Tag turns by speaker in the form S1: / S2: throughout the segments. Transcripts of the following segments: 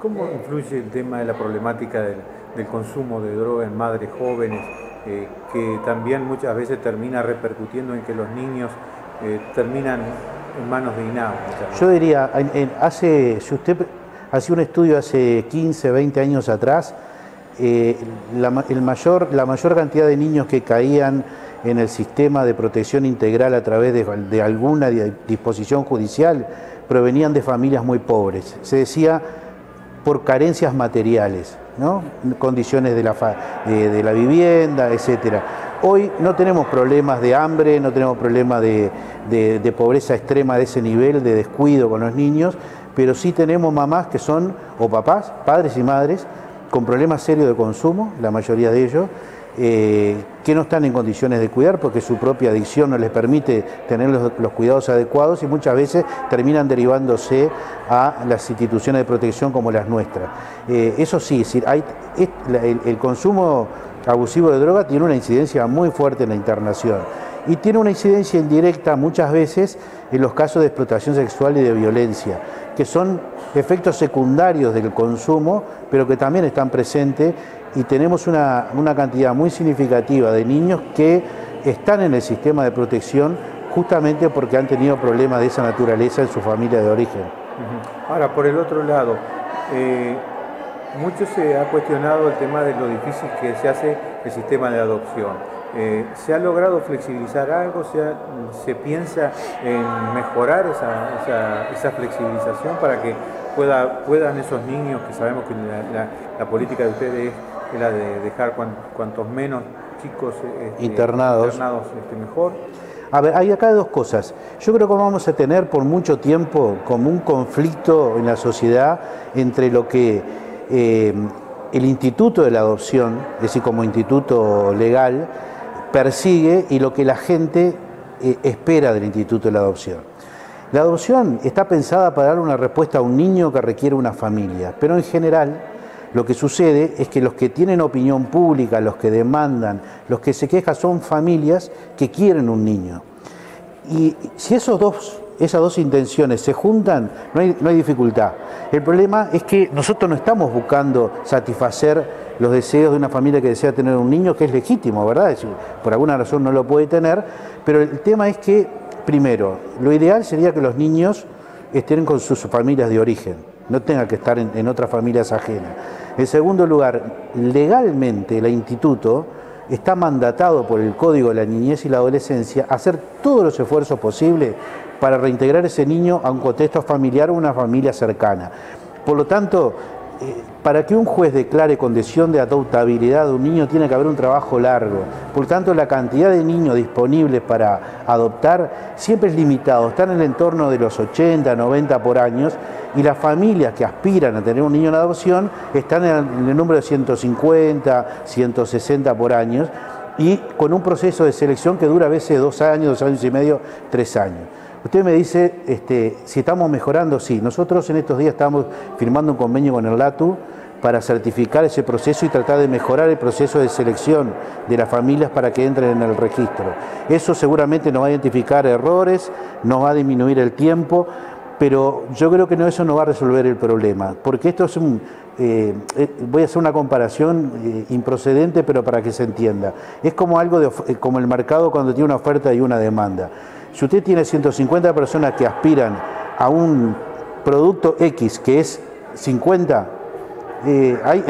S1: ¿Cómo influye el tema de la problemática del, consumo de droga en madres jóvenes, eh, que también muchas veces termina repercutiendo en que los niños eh, terminan en manos de INAO?
S2: Yo diría, hace, si usted hacía un estudio hace 15, 20 años atrás, eh, la, el mayor, la mayor cantidad de niños que caían en el sistema de protección integral a través de, de alguna disposición judicial provenían de familias muy pobres. Se decía por carencias materiales, ¿no? condiciones de la, vivienda, etc. Hoy no tenemos problemas de hambre, no tenemos problemas de, pobreza extrema de ese nivel, de descuido con los niños, pero sí tenemos mamás que son, o papás, padres y madres, con problemas serios de consumo, la mayoría de ellos, eh, que no están en condiciones de cuidar porque su propia adicción no les permite tener los, cuidados adecuados y muchas veces terminan derivándose a las instituciones de protección como las nuestras. Eh, eso sí, hay, el, consumo abusivo de droga tiene una incidencia muy fuerte en la internación. Y tiene una incidencia indirecta muchas veces en los casos de explotación sexual y de violencia, que son efectos secundarios del consumo, pero que también están presentes. Y tenemos una, cantidad muy significativa de niños que están en el sistema de protección justamente porque han tenido problemas de esa naturaleza en su familia de origen.
S1: Ahora, por el otro lado, eh, mucho se ha cuestionado el tema de lo difícil que se hace el sistema de adopción. Eh, ¿Se ha logrado flexibilizar algo? ¿Se, piensa en mejorar esa, flexibilización para que pueda, puedan esos niños, que sabemos que la política de ustedes es la de dejar cuantos menos chicos
S2: este, internados,
S1: este, mejor.
S2: A ver, hay acá dos cosas. Yo creo que vamos a tener por mucho tiempo como un conflicto en la sociedad entre lo que eh, el instituto de la adopción, es decir, como instituto legal, persigue y lo que la gente eh, espera del instituto de la adopción. La adopción está pensada para dar una respuesta a un niño que requiere una familia, pero en general lo que sucede es que los que tienen opinión pública, los que demandan, los que se quejan son familias que quieren un niño. Y si esos dos, esas dos intenciones se juntan, no hay, dificultad. El problema es que nosotros no estamos buscando satisfacer los deseos de una familia que desea tener un niño, que es legítimo, ¿verdad? Es por alguna razón no lo puede tener, pero el tema es que, primero, lo ideal sería que los niños estén con sus familias de origen, no tengan que estar en, en otras familias ajenas. En segundo lugar, legalmente el instituto está mandatado por el Código de la Niñez y la Adolescencia hacer todos los esfuerzos posibles para reintegrar ese niño a un contexto familiar o una familia cercana. Por lo tanto, para que un juez declare condición de adoptabilidad de un niño tiene que haber un trabajo largo. Por tanto, la cantidad de niños disponibles para adoptar siempre es limitado. Está en el entorno de los 80, 90 por años y las familias que aspiran a tener un niño en adopción están en el número de 150, 160 por año y con un proceso de selección que dura a veces dos años, dos años y medio, tres años. Usted me dice este, si estamos mejorando, sí. Nosotros en estos días estamos firmando un convenio con el LATU para certificar ese proceso y tratar de mejorar el proceso de selección de las familias para que entren en el registro. Eso seguramente nos va a identificar errores, nos va a disminuir el tiempo, pero yo creo que no, eso no va a resolver el problema, porque esto es un, eh, eh, voy a hacer una comparación eh, improcedente, pero para que se entienda. Es como algo de, como el mercado cuando tiene una oferta y una demanda. Si usted tiene 150 personas que aspiran a un producto X que es 50, eh, hay,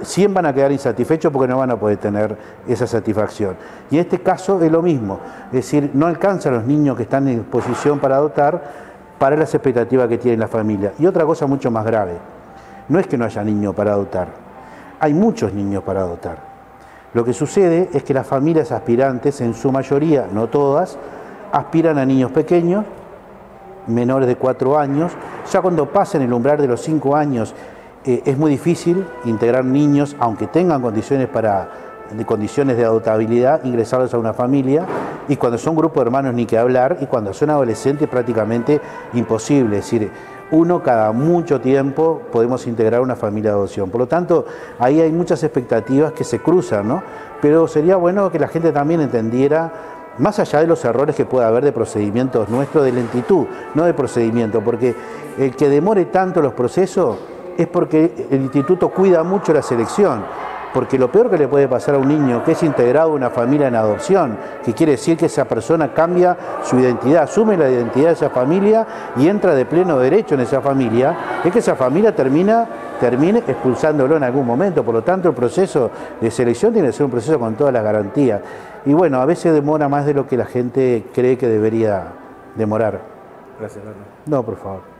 S2: 100 van a quedar insatisfechos porque no van a poder tener esa satisfacción. Y en este caso es lo mismo, es decir, no alcanzan los niños que están en posición para adoptar para las expectativas que tiene la familia. Y otra cosa mucho más grave, no es que no haya niños para adoptar, hay muchos niños para adoptar. Lo que sucede es que las familias aspirantes, en su mayoría, no todas, aspiran a niños pequeños, menores de 4 años. Ya cuando pasen el umbral de los 5 años eh, es muy difícil integrar niños, aunque tengan condiciones para de condiciones de adoptabilidad, ingresarlos a una familia, y cuando son grupo de hermanos ni que hablar, y cuando son adolescentes prácticamente imposible, es decir, uno cada mucho tiempo podemos integrar una familia de adopción. Por lo tanto, ahí hay muchas expectativas que se cruzan, ¿no? Pero sería bueno que la gente también entendiera más allá de los errores que pueda haber de procedimientos nuestros, de lentitud, no de procedimiento, porque el que demore tanto los procesos es porque el instituto cuida mucho la selección. Porque lo peor que le puede pasar a un niño que es integrado a una familia en adopción, que quiere decir que esa persona cambia su identidad, asume la identidad de esa familia y entra de pleno derecho en esa familia, es que esa familia termina, termine expulsándolo en algún momento. Por lo tanto, el proceso de selección tiene que ser un proceso con todas las garantías. Y bueno, a veces demora más de lo que la gente cree que debería demorar.
S1: Gracias, Carlos.
S2: No, por favor.